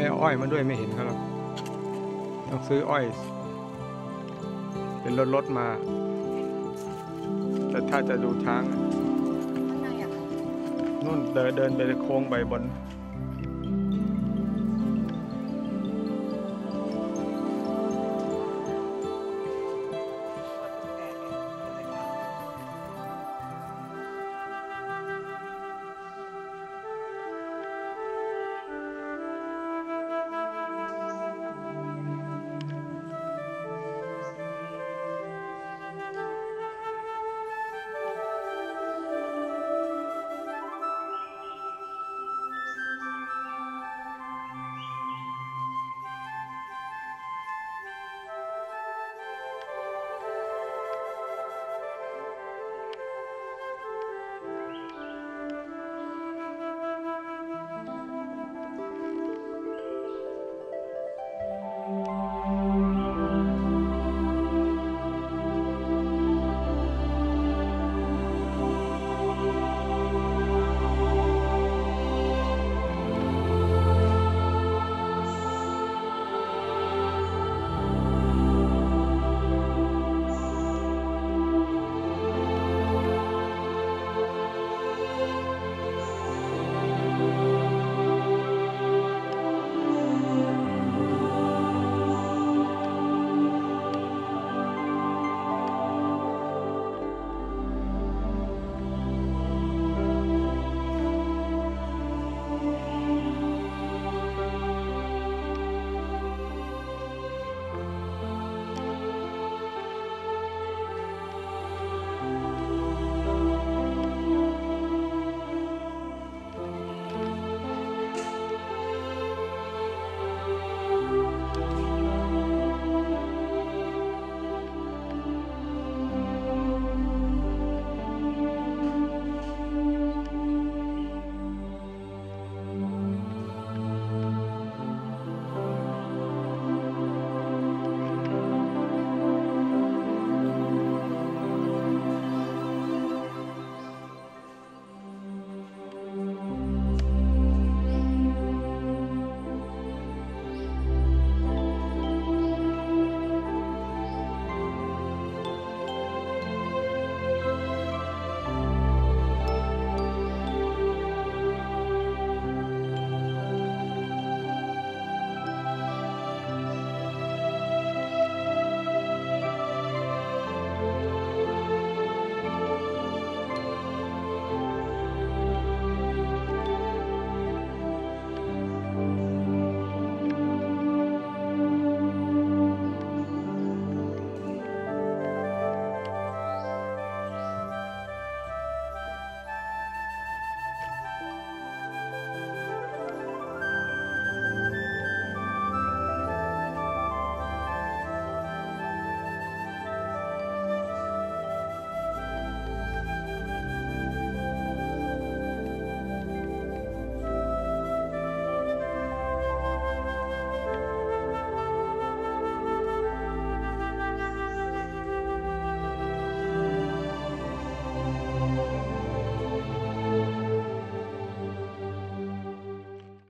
ไม่เอาอ้อยมาด้วยไม่เห็นเขาหรอกต้องซื้ออ้อย เป็นรถรถมา แต่ถ้าจะดูช้างนู่นเดินเดินไปโค้งไปบน